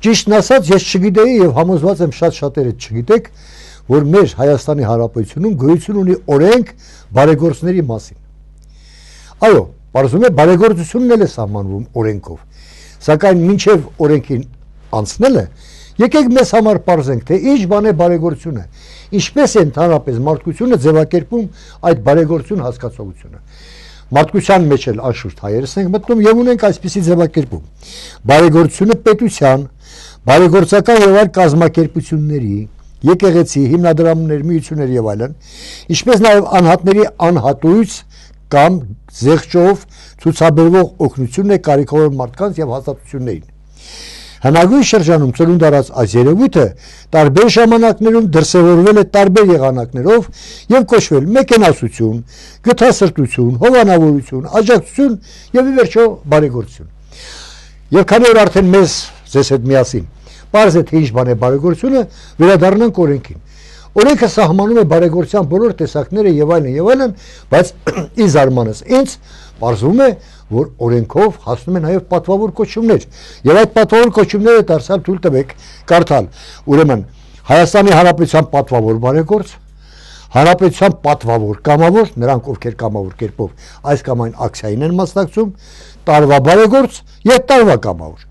Ճիշտն ասած, ես չգիտեի եւ համոզված եմ շատ շատերը չգիտեք, որ մեր Հայաստանի Հանրապետությունում գոյություն ունի օրենք բարեգործների մասին։ Այո, բարձում է բարեգործությունն էլ է սահմանվում օրենքով։ Սակայն մինչև օրենքին անցնելը, եկեք մեզ համար բարձենք, թե ինչ բան է բարեգործությունը, ինչպես է ընդհանրապես մարդկությունը ձևակերպում այդ բարեգործություն հասկացողությունը մարդկության մեջ էլ անշուշտ հայերս ենք մտնում եւ ունենք այսպիսի ձևակերպում։ Բարեգործությունը պետության, բարեգործական եւ այլ կազմակերպությունների, եկեղեցի, հիմնադրամներ, միություններ եւ այլն, ինչպես նաեւ անհատների անհատույց կամ զեղչով ցուցաբերվող օգնությունն է կարիքավոր մարդկանց եւ հաստատություններին։ Հնագույն շրջանում ծնունդ առած այս երևույթը տարբեր ժամանակներում դրսևորվել է տարբեր եղանակներով եւ կոչվել մեկենասություն, գթասրտություն, հովանավորություն, աջակցություն եւ ի վերջո բարեգործություն։ Եվ քանի որ արդեն մեզ ձեզ հետ միասին Պարզ է թե ինչ բան է բարեգործությունը, վերադառնանք օրենքին։ Օրենքը սահմանում է բարեգործության բոլոր տեսակները եւ այլն եւ այլն, բայց ի զարմանս ինձ պարզվում է, որ օրենքով հասնում են նաև պատվավոր կոչումներ։ Եվ այդ պատվավոր կոչումները դարձալ թույլ տվեք կարդալ։ Ուրեմն Հայաստանի Հանրապետության պատվավոր բարեգործ, Հանրապետության պատվավոր կամավոր, նրանք ովքեր կամավոր կերպով այս կամ այն ակցիային են մասնակցում, տարվա բարեգործ եւ տարվա կամավոր։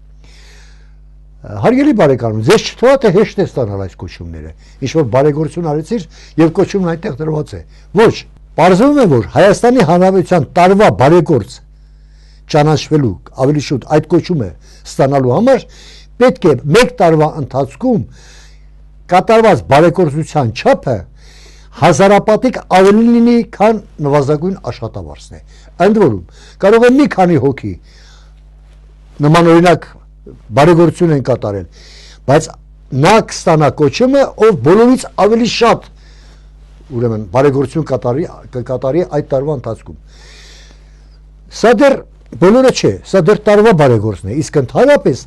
Հարգելի բարեկամ, ձեզ չթողա թե հեշտ է ստանալ այս կոչումները։ Ինչ որ բարեգործություն արեցիր եւ կոչումն այնտեղ դրված է։ Ոչ, Պարզվում է, որ Հայաստանի Հանրապետության տարվա բարեգործ ճանաչվելու ավելի շուտ այդ կոչումը ստանալու համար պետք է մեկ տարվա ընթացքում կատարված բարեգործության չափը հազարապատիկ ավելի լինի, քան նվազագույն աշխատավարձն է։ Ընդ որում, կարող է մի քանի հոգի նման օրինակ բարեգործություն են կատարել, բայց նա կստանա կոչումը, ով բոլորից ավելի շատ ուրեմն բարեգործություն կատարի կկատարի այդ տարվա ընթացքում։ Սա դեռ բոլորը չէ, սա դեռ տարվա բարեգործն է, իսկ ընդհանրապես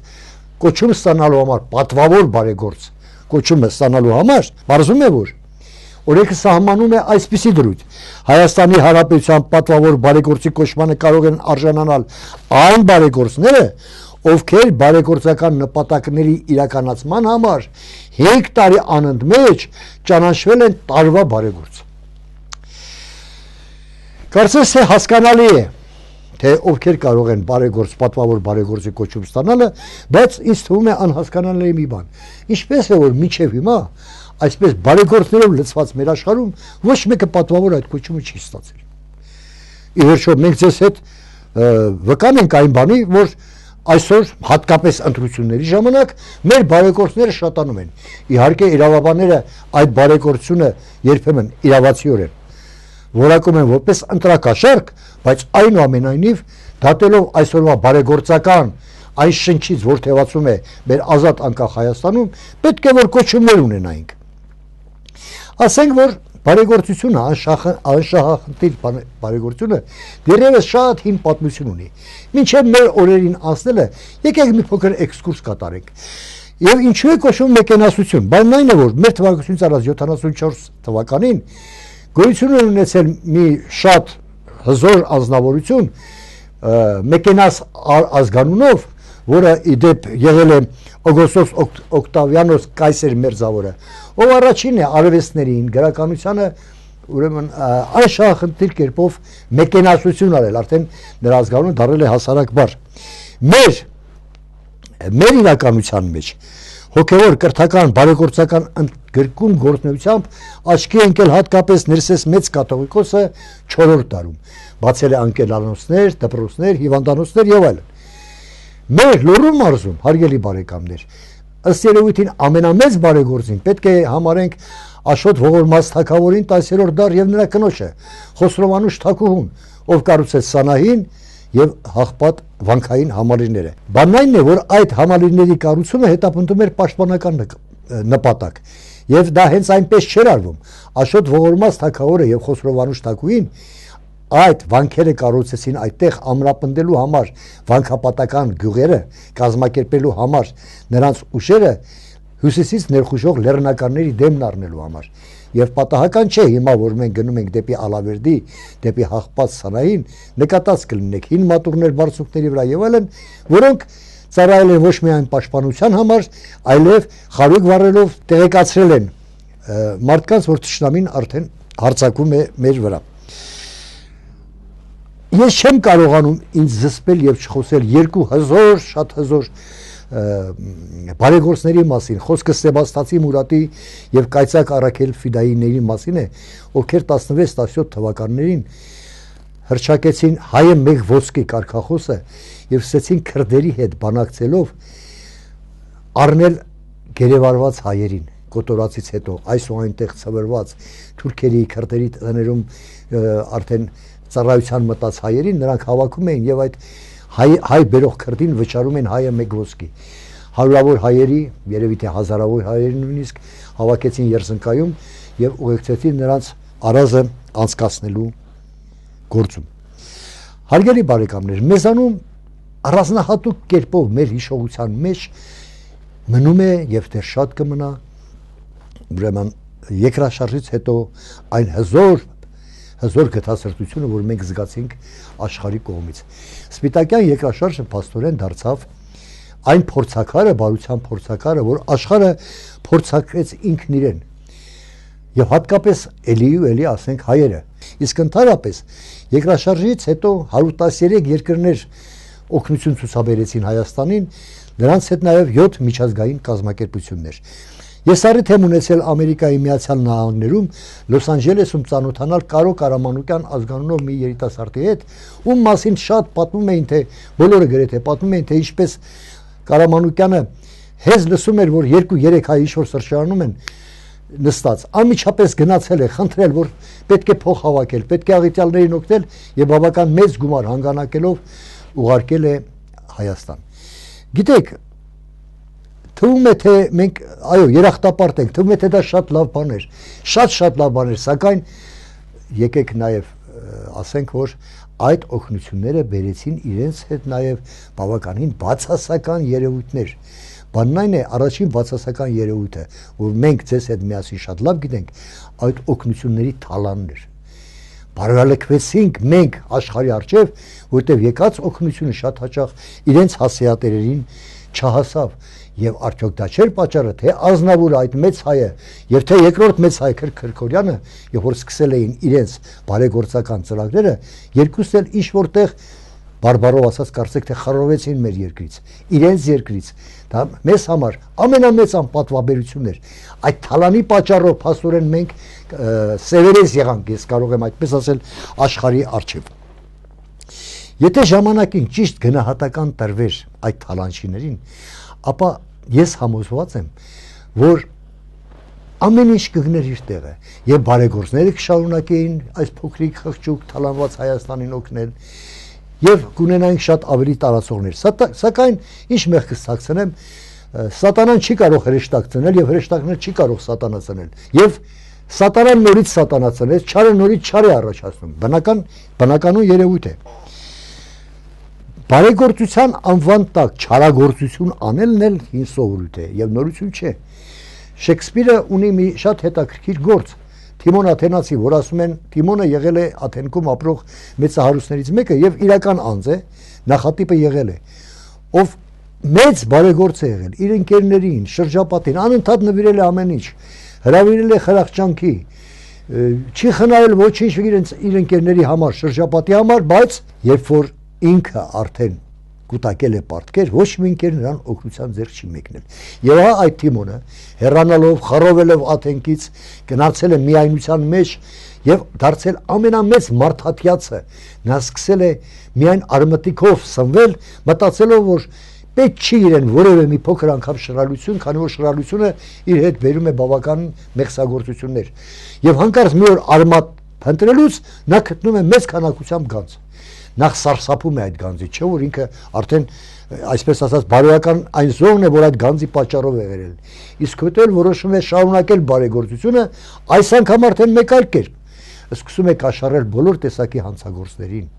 կոչում ստանալու համար պատվավոր բարեգործ կոչումը ստանալու համար բարձում է որ օրենքը սահմանում է այսպիսի դրույթ. Հայաստանի Հանրապետության պատվավոր բարեգործի կոչմանը կարող են արժանանալ այն բարեգործները ովքեր բարեգործական նպատակների իրականացման համար 5 տարի անընդմեջ ճանաչվել են տարվա բարեգործ։ Կարծես թե հասկանալի է, թե ովքեր կարող են բարեգործ, պատվավոր բարեգործի կոչում ստանալը, բայց ինձ թվում է անհասկանալի մի բան։ Ինչպես է որ միջև հիմա այսպես բարեգործներով լցված մեր աշխարհում ոչ մեկը պատվավոր այդ կոչումը չի ստացել։ Ի վերջո մենք ձեզ հետ վկան ենք այն բանի, որ այսօր հատկապես ընտրությունների ժամանակ մեր բարեգործները շատանում են։ Իհարկե իրավաբանները այդ բարեգործությունը երբեմն իրավացիորեն որակում են որպես ընտրակաշարք, բայց այնուամենայնիվ դատելով այսօրվա բարեգործական այս շնչից, որ թևածում է մեր ազատ անկախ Հայաստանում, պետք է որ կոչումներ ունենայինք։ Ասենք որ բարեգործությունը անշահախնդիր բարեգործությունը դեռևս շատ հին պատմություն ունի։ Մինչև մեր օրերին անցնելը եկեք մի փոքր էքսկուրս կատարենք։ Եվ ինչու է կոչվում մեկենասություն։ Բանն այն է, որ մեր թվականությունից առաջ 74 թվականին գոյություն ունեցել մի շատ հզոր անznավորություն մեկենաս ազգանունով, որը իդեպ եղել է Օգոստոս Օկտավիանոս Կայսեր մերձավորը, ով առաջինն է արվեստներին, գրականությանը ուրեմն անշահախնդիր կերպով մեկենասություն արել, արդեն նրա ազգանունը դարել է հասարակ բար։ Մեր մեր իրականության մեջ հոգևոր կրթական բարեգործական գրկում գործնությամբ աչքի ընկել հատկապես ներսես մեծ կաթողիկոսը 4-րդ դարում բացել է անկելանոցներ, դպրոցներ, հիվանդանոցներ եւ այլն։ Մեր լոռու մարզում, հարգելի բարեկամներ, ըստ երևույթին ամենամեծ բարեգործին պետք է համարենք Աշոտ ողորմած թակավորին 10-րդ դար եւ նրա կնոջը Խոսրովանուշ թակուհուն, ով կառուցեց Սանահին եւ հաղպատ վանքային համալիրները։ Բանն այն է, որ այդ համալիրների կառուցումը հետապնդում էր պաշտպանական նպատակ։ Եվ դա հենց այնպես չէր արվում։ Աշոտ ողորմած թակավորը եւ Խոսրովանուշ թակուհին այդ վանքերը կառուցեցին այդտեղ ամրապնդելու համար վանքապատական գյուղերը կազմակերպելու համար նրանց ուշերը հյուսիսից ներխուժող լեռնականների դեմն առնելու համար եւ պատահական չէ հիմա որ մենք գնում ենք դեպի Ալավերդի, դեպի Հաղպատ սանային, նկատած կլինեք հին մատուրներ բարձուկների վրա եւ այլն, որոնք ծառայել են ոչ միայն պաշտպանության համար, այլև խարույկ վառելով տեղեկացրել են մարդկանց, որ ճշտամին արդեն հարցակում է մեր վրա։ Ես չեմ կարողանում ինձ զսպել եւ չխոսել երկու հզոր, շատ հզոր բարեգործների մասին, խոսքը Սեբաստացի Մուրատի եւ Կայծակ Արաքել Ֆիդայիների մասին է, ովքեր 16-17 թվականներին հրճակեցին հայը մեկ ոսկի կարկախոսը եւ սկսեցին քրդերի հետ բանակցելով առնել գերեվարված հայերին կոտորածից հետո այս ու այնտեղ ծվրված թուրքերի քրդերի տներում արդեն ծառայության մտած հայերին նրանք հավաքում էին եւ այդ հայ հայ բերող քրդին վճարում են հայը մեկ ոսկի հարյուրավոր հայերի երևի թե հազարավոր հայերի նույնիսկ հավաքեցին երզնկայում եւ ուղեկցեցին նրանց արազը անցկացնելու գործում հարգելի բարեկամներ մեզանում առանձնահատուկ կերպով մեր հիշողության մեջ մնում է եւ դեռ շատ կմնա ուրեմն երկրաշարժից հետո այն հզոր հզոր գտասրտությունը, որ մենք զգացինք աշխարհի կողմից։ Սպիտակյան երկրաշարժը փաստորեն դարձավ այն փորձակարը, բարության փորձակարը, որ աշխարհը փորձակրեց ինքն իրեն։ Եվ հատկապես էլի ու էլի ասենք հայերը։ Իսկ ընդհանրապես երկրաշարժից հետո 113 երկրներ օգնություն ցուցաբերեցին Հայաստանին, նրանց հետ նաև 7 միջազգային կազմակերպություններ։ Ես առիթ եմ ունեցել Ամերիկայի Միացյալ Նահանգներում Լոս Անջելեսում ծանոթանալ Կարո Կարամանուկյան ազգանունով մի երիտասարդի հետ, ում մասին շատ պատմում էին, թե բոլորը գրեթե պատմում էին, թե ինչպես Կարամանուկյանը հեզ լսում էր, որ 2-3 հայ ինչ-որ սրճարանում են նստած, անմիջապես գնացել է, խնդրել, որ պետք է փող հավաքել, պետք է աղիթյալներին օգնել եւ բավական մեծ գումար հանգանակելով ուղարկել է Հայաստան։ Գիտեք, թվում է թե մենք այո երախտապարտ ենք թվում է թե դա շատ լավ բան էր շատ շատ լավ բան էր սակայն եկեք նաև ասենք որ այդ օգնությունները բերեցին իրենց հետ նաև բավականին բացասական երևույթներ բանն այն է առաջին բացասական երևույթը որ մենք ձեզ հետ միասին շատ լավ գիտենք այդ օգնությունների թալանն էր բարալքվեցինք մենք աշխարհի արչև որտեղ եկած օգնությունը շատ հաճախ իրենց հասեատերերին չհասավ եւ արդյոք դա չէր պատճառը թե ազնավուրը այդ մեծ հայը եւ թե երկրորդ մեծ հայ Քրքորյանը եւ որ սկսել էին իրենց բարեգործական ծրագրերը երկուսն էլ ինչ որտեղ բարբարով ասած կարծեք թե խարովեցին մեր երկրից իրենց երկրից դա մեզ համար ամենամեծ անպատվաբերությունն էր այդ թալանի պատճառով փաստորեն մենք սևերես եղանք ես կարող եմ այդպես ասել աշխարհի արչիվ Եթե ժամանակին ճիշտ գնահատական տրվեր այդ թալանչիներին, ապա ես համոզված եմ, որ ամեն ինչ կգներ իր տեղը եւ բարեգործները կշարունակեին այս փոքրիկ խղճուկ թալանված Հայաստանին օգնել եւ կունենային շատ ավելի տարածողներ սակայն ինչ մեղք կստացնեմ սատանան չի կարող հրեշտակ ծնել եւ հրեշտակներ չի կարող սատանա ծնել եւ սատանան նորից սատանա ծնեց չարը նորից չար է առաջացնում բնական բնականոն երևույթ է Բարեգործության անվան տակ չարագործություն անելն էլ հին սովորույթ է եւ նորություն չէ։ Շեքսպիրը ունի մի շատ հետաքրքիր գործ Թիմոն Աթենացի, որ ասում են Թիմոնը եղել է Աթենքում ապրող մեծահարուստներից մեկը եւ իրական անձ է, նախատիպը եղել է, ով մեծ բարեգործ է եղել իր ընկերներին, շրջապատին, անընդհատ նվիրել է ամեն ինչ, հրավիրել է խրախճանքի, չի խնայել ոչինչ իր ընկերների համար, շրջապատի համար, բայց երբ որ ինքը արդեն կուտակել է պարտքեր, ոչ մի ընկեր նրան օգնության ձեռք չի մեկնել։ Եվ հա այդ Թիմոնը հեռանալով, խռովելով Աթենքից գնացել է միայնության մեջ եւ դարձել ամենամեծ մարդատյացը։ Նա սկսել է միայն արմատիկով սնվել, մտածելով, որ պետք չի իրեն որևէ մի փոքր անգամ շռալություն, քանի որ շռալությունը իր հետ բերում է բավական մեղսագործություններ։ Եվ հանկարծ մի օր արմատ փնտրելուց նա գտնում է մեծ քանակությամբ գանձ նախ սարսափում է այդ գանձի, չէ՞ որ ինքը արդեն այսպես ասած բարոյական այն զոհն է, որ այդ գանձի պատճառով է վերել։ Իսկ հետո էլ որոշում է շարունակել բարեգործությունը, այս անգամ արդեն մեկ այլ կերպ։ Սկսում է կաշառել բոլոր տեսակի հանցագործներին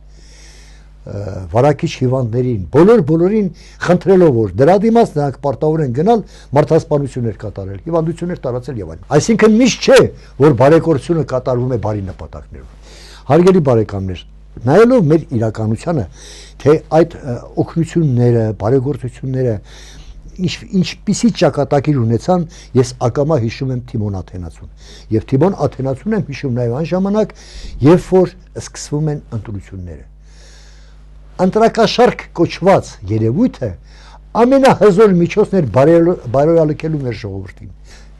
վարակիչ հիվանդներին, բոլոր բոլորին խնդրելով որ դրա դիմաց նրանք պարտավոր են գնալ մարդասպանություններ կատարել, հիվանդություններ տարածել եւ այլն։ Այսինքն միշտ չէ, որ բարեգործությունը կատարվում է բարի նպատակներով։ Հարգելի բարեկամներ, նայելով մեր իրականությանը, թե այդ օգնությունները, բարեգործությունները ինչ ինչպիսի ճակատագիր ունեցան, ես ակամա հիշում եմ Թիմոն Աթենացուն։ Եվ Թիմոն Աթենացուն եմ հիշում նաև այն ժամանակ, երբ որ սկսվում են ընտրությունները։ Ընտրակաշարք կոչված երևույթը ամենահզոր միջոցն էր բարոյալքելու մեր ժողովրդին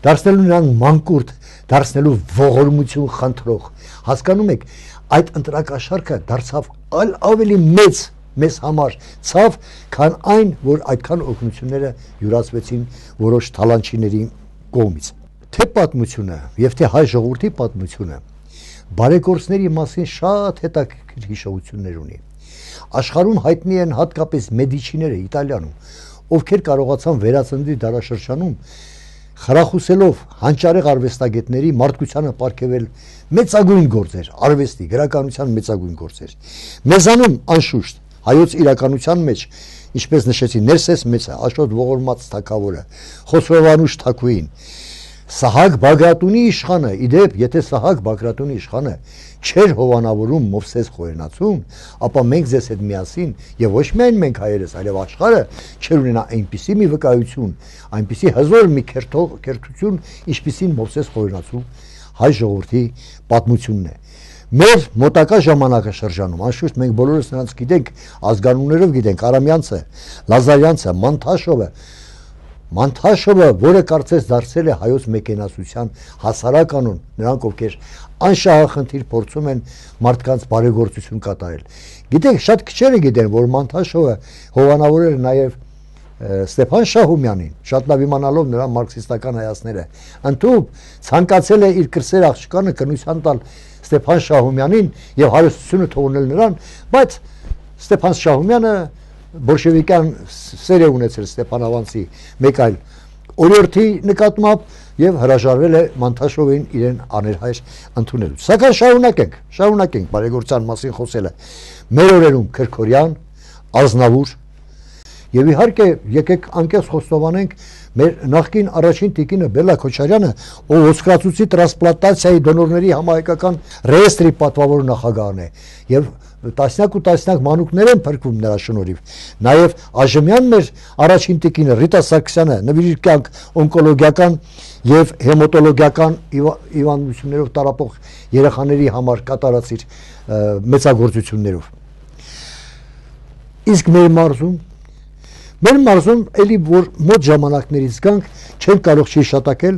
դարձնելու նրան մանկուրտ, դարձնելու ողորմություն խնդրող։ Հասկանում եք, այդ ընտրակաշարքը դարձավ այլ ավելի մեծ մեզ համար ցավ, քան այն, որ այդքան օգնությունները յուրացվեցին որոշ թալանչիների կողմից։ Թե պատմությունը եւ թե հայ ժողովրդի պատմությունը բարեգործների մասին շատ հետաքրքիր հիշողություններ ունի։ Աշխարհում հայտնի են հատկապես մեդիչիները Իտալիանում, ովքեր կարողացան վերածննդի դարաշրջանում խրախուսելով հանճարեղ արվեստագետների մարդկությանը ապարգևել մեծագույն գործեր, արվեստի, գրականության մեծագույն գործեր։ Մեզանում անշուշտ հայոց իրականության մեջ, ինչպես նշեցի, Ներսես մեծը, Աշոտ ողորմած թակավորը, Խոսրովանուշ Թակուին, Սահակ Բագրատունի իշխանը, իդեպ, եթե Սահակ Բագրատունի իշխանը չէր հովանավորում Մովսես Խորենացուն, ապա մենք ձեզ հետ միասին եւ ոչ միայն մենք հայերս, այլև աշխարհը չէր ունենա այնպիսի մի վկայություն, այնպիսի հզոր մի քերթող քերթություն, ինչպիսին Մովսես Խորենացու հայ ժողովրդի պատմությունն է մեր մոտակա ժամանակաշրջանում անշուշտ մենք բոլորս նրանց գիտենք ազգանուններով գիտենք Արամյանցը, Լազարյանցը, Մանթաշովը, Մանթաշովը, որը կարծես դարձել է հայոց մեկենասության հասարականուն, նրանք ովքեր անշահախնդիր փորձում են մարդկանց բարեգործություն կատարել։ Գիտեք, շատ քչերը գիտեն, որ Մանթաշովը հովանավորել նաև Ստեփան Շահումյանին, շատ լավ իմանալով նրա մարքսիստական հայացները, ընդհանուր ցանկացել է իր կրսեր աղջկանը կնության տալ Ստեփան Շահումյանին եւ հարստությունը թողնել նրան, բայց Ստեփան Շահումյանը բոլշևիկյան սեր է ունեցել Ստեփան Ավանցի մեկ այլ օրիորդի նկատմամբ եւ հրաժարվել է Մանթաշովին իրեն աներհայր ընդունելու։ Սակայն շարունակենք, շարունակենք բարեգործության մասին խոսելը։ Մեր օրերում Քրքորյան, Ազնավուր եւ իհարկե եկեք անկես խոստովանենք մեր նախկին առաջին տիկինը Բելա Քոչարյանը, ով ոսկրածուցի տրանսպլանտացիայի դոնորների համահայկական ռեեստրի պատվավոր նախագահն է եւ տասնյակ ու տասնյակ մանուկներ են փրկվում նրա շնորհիվ։ Նաև Աժմյանն էր առաջին տիկինը Ռիտա Սարգսյանը նվիրիր կյանք օնկոլոգիական եւ հեմատոլոգիական հիվանդություններով տարապող երեխաների համար կատարած իր մեծագործություններով։ Իսկ մեր մարզում մեր մարզում էլի որ մոտ ժամանակներից գանք չեն կարող շիշատակել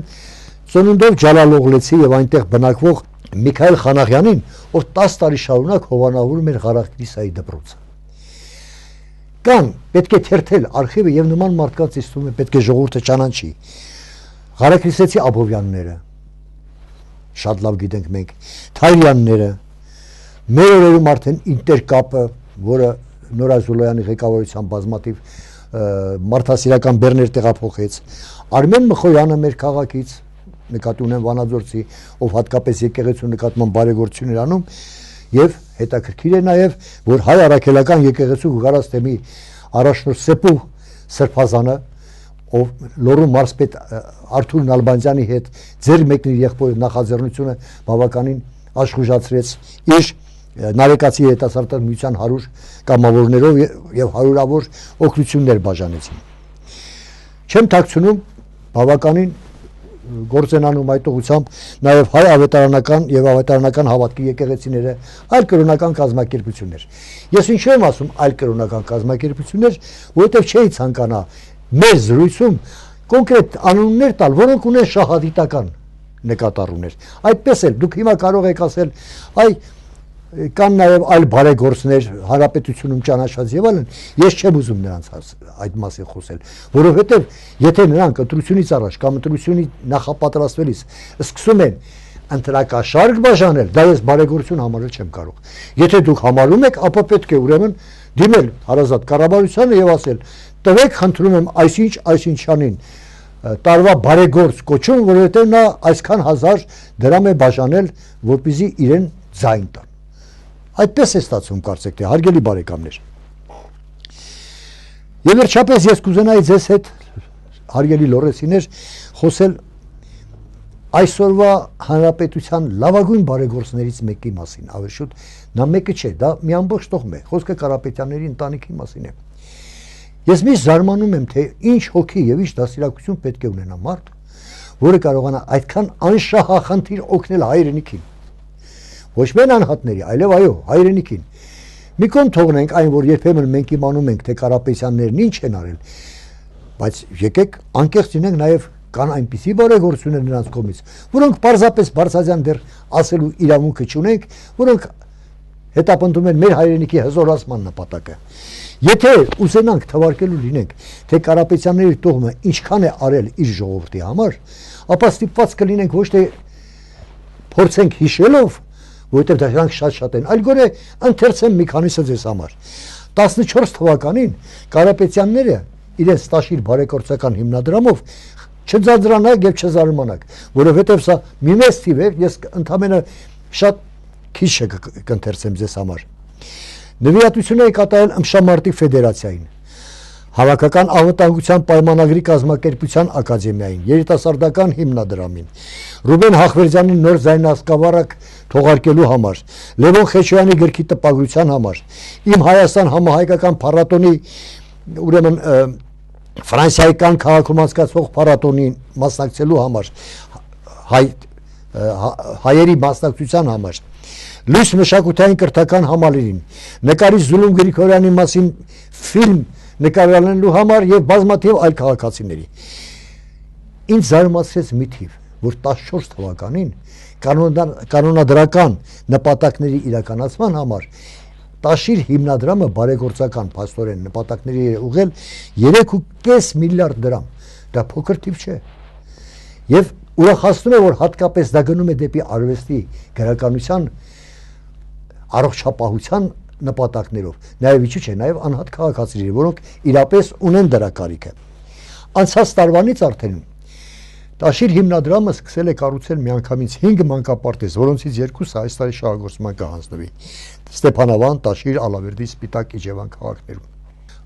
ծնունդով Ջալալօղլեցի եւ այնտեղ բնակվող Միքայել Խանաղյանին, որ 10 տարի շարունակ հովանավորում էր Ղարախտիսայի դպրոցը։ Կան պետք է թերթել արխիվը եւ նման մարդկանց իստում է պետք է ժողովուրդը ճանաչի։ Ղարախտիսեցի Աբովյանները շատ լավ գիտենք մենք, Թայրյանները, մեր օրերում արդեն ինտերկապը, որը Նորա Զուլոյանի ղեկավարությամբ բազմատիվ մարդասիրական բեռներ տեղափոխեց, Արմեն Մխոյանը մեր քաղաքից նկատի ունեմ Վանաձորցի, ով հատկապես եկեղեցու նկատմամբ բարեգործություն էր անում եւ հետաքրքիր է նաեւ, որ հայ առաքելական եկեղեցու գարած թեմի առաջնորդ Սեպու Սրբազանը ով Լոռու մարսպետ Արթուր Նալբանդյանի հետ ձեր մեկնի եղբոր նախաձեռնությունը բավականին աշխուժացրեց իր նարեկացի հետասարտան միության 100 կամավորներով եւ հարյուրավոր օգնություններ բաժանեցին։ Չեմ ཐակցնում բավականին գործենանում այդ ուղությամբ նաև հայ ավետարանական եւ ավետարանական հավատքի եկեղեցիները, այլ կրոնական կազմակերպություններ։ Ես ինչու եմ ասում այլ կրոնական կազմակերպություններ, որովհետեւ չէի ցանկանա մեր զրույցում կոնկրետ անուններ տալ, որոնք ունեն շահադիտական նկատառումներ։ Այդպես էլ դուք հիմա կարող եք ասել, այ կան նաև այլ բարեգործներ հանրապետությունում ճանաչած եւ այլն ես չեմ ուզում նրանց այդ մասին խոսել որովհետեւ եթե նրանք ընտրությունից առաջ կամ ընտրությունի նախապատրաստվելիս սկսում են ընտրակաշարք բաժանել դա ես բարեգործություն համարել չեմ կարող եթե դուք համարում եք ապա պետք է ուրեմն դիմել հարազատ կառավարությանը եւ ասել տվեք խնդրում եմ այսինչ այսինչանին տարվա բարեգործ կոչում որովհետեւ նա այսքան հազար դրամ է բաժանել որպեսզի իրեն ձայն տան Այդպես է ստացվում կարծեք թե հարգելի բարեկամներ։ Եվ վերջապես ես կուզենայի ձեզ հետ հարգելի լորեսիներ խոսել այսօրվա հանրապետության լավագույն բարեգործներից մեկի մասին, ավելի շուտ նա մեկը չէ, դա մի ամբողջ տողմ է, խոսքը Կարապետյանների ընտանիքի մասին է։ Ես մի զարմանում եմ, թե ինչ հոգի եւ ինչ դասիրակություն պետք է ունենա մարդ, որը կարողանա այդքան անշահախնդիր օգնել հայրենիքին։ Ոչ միայն անհատների, այլև այո, հայրենիքին։ Մի կողմ թողնենք այն, որ երբեմն մենք իմանում ենք, թե Կարապետյաններն ինչ են արել, բայց եկեք անկեղծ լինենք նաև կան այնպիսի բարեգործություններ նրանց կողմից, որոնք պարզապես բարձրացան դեռ ասելու իրավունքը չունենք, որոնք հետապնդում են մեր հայրենիքի հզորացման նպատակը։ Եթե ուզենանք թվարկելու լինենք, թե Կարապետյանների տողմը ինչքան է արել իր ժողովրդի համար, ապա ստիպված կլինենք ոչ թե փորձենք հիշելով, որովհետև դրանք շատ-շատ են, այլ գոնե ընթերցեմ մի քանիսը ձեզ համար։ 14 թվականին Կարապետյանները իրենց տաշիր բարեկորցական հիմնադրամով չձանձրանաք եւ չզարմանաք, որովհետեւ սա մի մեծ թիվ է, ես ընդամենը շատ քիչ կընթերցեմ ձեզ համար։ Նվիրատություն է կատարել ըմշամարտի ֆեդերացիային, Հավաքական անվտանգության պայմանագրի կազմակերպության ակադեմիային, երիտասարդական հիմնադրամին, Ռուբեն Հախվերդյանի նոր զայնասկավառակ թողարկելու համար, Լևոն Խեչոյանի գրքի տպագրության համար, իմ Հայաստան համահայկական փառատոնի ուրեմն Ֆրանսիայի կան քաղաքում անցկացվող փառատոնին մասնակցելու համար հայ հայերի մասնակցության համար լույս մշակութային կրթական համալիրին նկարիչ Զուլում Գրիգորյանի մասին ֆիլմ նկարահանելու համար եւ բազմաթիվ այլ քաղաքացիների ինձ զարմացրեց մի թիվ որ 14 թվականին կանոնադրական նպատակների իրականացման համար Տաշիր հիմնադրամը բարեգործական փաստորեն նպատակների է ուղղել 3.5 միլիարդ դրամ։ Դա փոքր թիվ չէ։ Եվ ուրախացնում է, որ հատկապես դա գնում է դեպի արվեստի գրականության առողջապահության նպատակներով։ Նաև իջու չէ, նաև անհատ քաղաքացիներ, որոնք իրապես ունեն դրա կարիքը։ Անցած տարվանից արդեն Տաշիր հիմնադրամը սկսել է կառուցել միանգամից 5 մանկապարտեզ, որոնցից երկուսը այս տարի շահագործման կհանձնվի։ Ստեփանավան, Տաշիր, Ալավերդի, Սպիտակ, Իջևան քաղաքներում։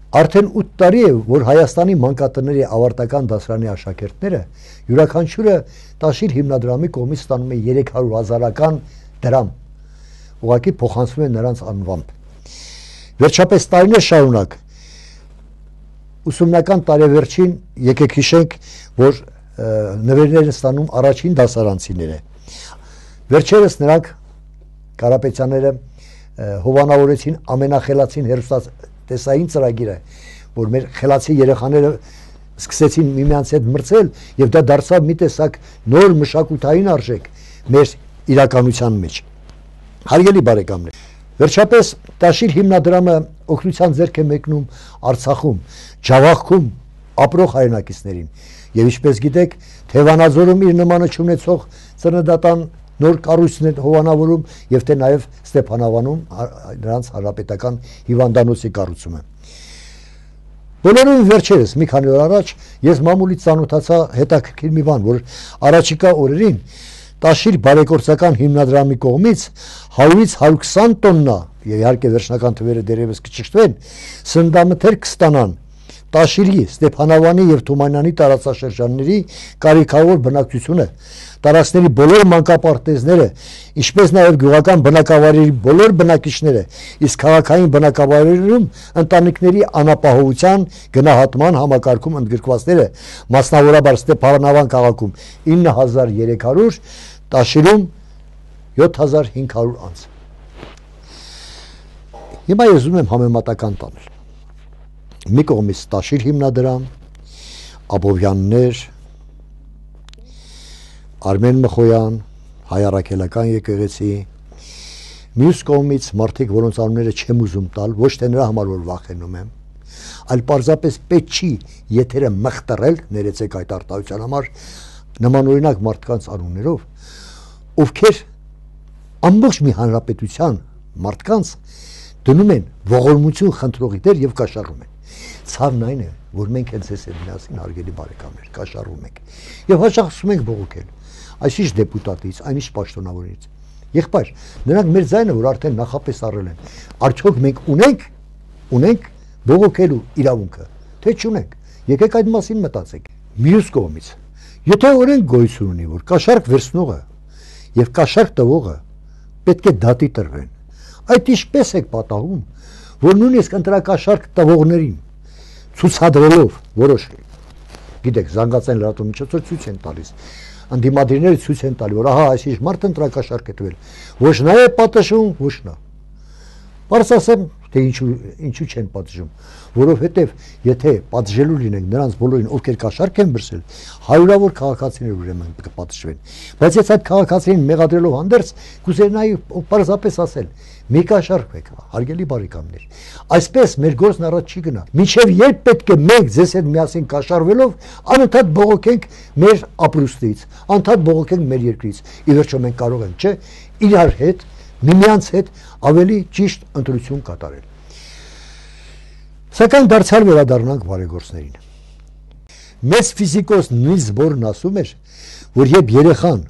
Արդեն 8 տարի է, որ Հայաստանի մանկատների ավարտական դասարանի աշակերտները յուրաքանչյուրը Տաշիր հիմնադրամի կողմից ստանում է 300 հազարական դրամ։ Ուղղակի փոխանցվում է նրանց անվամբ։ Վերջապես տարիներ շարունակ ուսումնական տարեվերջին եկեք հիշենք, որ նվերներ են ստանում առաջին դասարանցիները։ Վերջերս նրանք Կարապետյանները հովանավորեցին ամենախելացին հերոստատեսային ծրագիրը, որ մեր խելացի երեխաները սկսեցին միմյանց հետ մրցել եւ դա դարձավ մի տեսակ նոր մշակութային արժեք մեր իրականության մեջ։ Հարգելի բարեկամներ, վերջապես Տաշիր հիմնադրամը օգնության ձեռք է մեկնում Արցախում, Ջավախքում ապրող հայրենակիցներին եւ ինչպես գիտեք, Թևանաձորում իր նմանը չունեցող ծննդատան նոր կառույցն է հովանավորում եւ թե նաեւ Ստեփանավանում նրանց հարապետական հիվանդանոցի կառուցումը։ Բոլորին վերջերս մի քանի օր առաջ ես մամուլից ցանոթացա հետաքրքիր մի բան, որ առաջիկա օրերին Տաշիր բարեգործական հիմնադրամի կողմից 100-ից 120 տոննա, եւ իհարկե վերջնական թվերը դերևս կճշտվեն, սնդամթերք կստանան Տաշիրի, Ստեփանավանի եւ Թումանյանի տարածաշրջանների կարիքավոր բնակչությունը տարածքների բոլոր մանկապարտեզները, ինչպես նաև գյուղական բնակավայրերի բոլոր բնակիչները, իսկ քաղաքային բնակավայրերում ընտանիքների անապահովության գնահատման համակարգում ընդգրկվածները, մասնավորաբար Ստեփանավան քաղաքում 9300, Տաշիրում 7500 անց։ Հիմա ես ուզում եմ համեմատական տանել։ Մի կողմից Տաշիր հիմնադրամ, Աբովյաններ, Արմեն Մխոյան, հայ առաքելական եկեղեցի, մյուս կողմից մարդիկ, որոնց անունները չեմ ուզում տալ, ոչ թե նրա համար որ վախենում եմ, այլ պարզապես պետք չի եթերը մխտրել, ներեցեք այդ արտահայտության համար, նմանօրինակ մարդկանց անուններով, ովքեր ամբողջ մի հանրապետության մարդկանց դնում են ողորմություն խնդրողի դեր եւ կաշառում են։ Ցավն այն է, որ մենք հենց այս այդ միասին հարգելի բարեկամներ կաշառում ենք եւ հաճախ ասում ենք բողոքել այսիշ դեպուտատից, այնիշ պաշտոնավորից։ Եղբայր, նրանք մեր ձայնը, որ արդեն նախապես առել են, արդյոք մենք ունենք, ունենք բողոքելու իրավունքը, թե չունենք։ Եկեք այդ մասին մտածեք։ Մյուս կողմից, Եթե օրենք գոյություն ունի, որ կաշառք վերցնողը եւ կաշառք տվողը պետք է դատի տրվեն, այդ ինչպես է պատահում, որ նույնիսկ ընտրակաշառք տվողներին ցուցադրելով որոշ գիտեք զանգացային լրատվամիջոցը ցույց են տալիս անդիմադիրները ցույց են տալի որ ահա այսինչ մարդ ընտրակաշառք է տվել ոչ նա է պատժում ոչ նա Բարս ասեմ թե ինչու ինչու չեն պատժում որովհետև եթե պատժելու լինենք նրանց բոլորին ովքեր կաշառք են բրսել հարյուրավոր քաղաքացիներ ուրեմն կպատժվեն բայց եթե այդ քաղաքացիներին մեղադրելով հանդերձ կուզենայի պարզապես ասել մի կաշառք եք հարգելի բարեկամներ այսպես մեր գործն առաջ չի գնա միջև երբ պետք է մենք ձեզ հետ միասին կաշառվելով անընդհատ բողոքենք մեր ապրուստից անընդհատ բողոքենք մեր երկրից ի վերջո մենք կարող ենք չէ իրար հետ միմյանց հետ ավելի ճիշտ ընտրություն կատարել Սակայն դարձյալ վերադառնանք բարեգործներին։ Մեծ ֆիզիկոս Նիլս Բորն ասում էր, որ երբ երեխան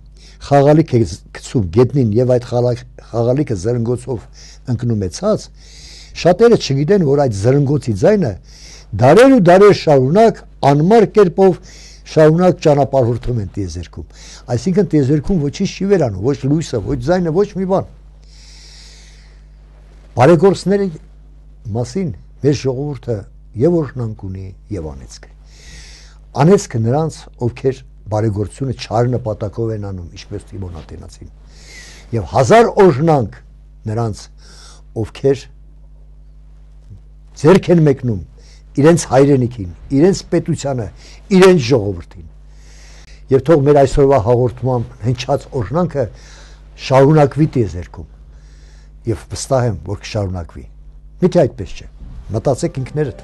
խաղալիք է գցում գետնին եւ այդ խաղալիքը զրնգոցով ընկնում է ցած, շատերը չգիտեն, որ այդ զրնգոցի ձայնը դարեր ու դարեր շարունակ անմար կերպով շարունակ ճանապարհորդում են տիեզերքում։ Այսինքն տիեզերքում ոչինչ չի վերանում, ոչ լույսը, ոչ ձայնը, ոչ մի բան։ Բարեգործների մասին մեր ժողովուրդը եւ օրհնանք ունի եւ անեծք։ Անեծքը նրանց, ովքեր բարեգործությունը չար նպատակով են անում, ինչպես Տիմոն Ատենացին։ Եվ հազար օրհնանք նրանց, ովքեր ձերք են մեկնում իրենց հայրենիքին, իրենց պետությանը, իրենց ժողովրդին։ Եվ թող մեր այսօրվա հաղորդման հնչած օրհնանքը շարունակվի տիեզերքում։ Եվ վստահ եմ, որ կշարունակվի։ Միթե այդպես չէ։ Մտածեք ինքներդ։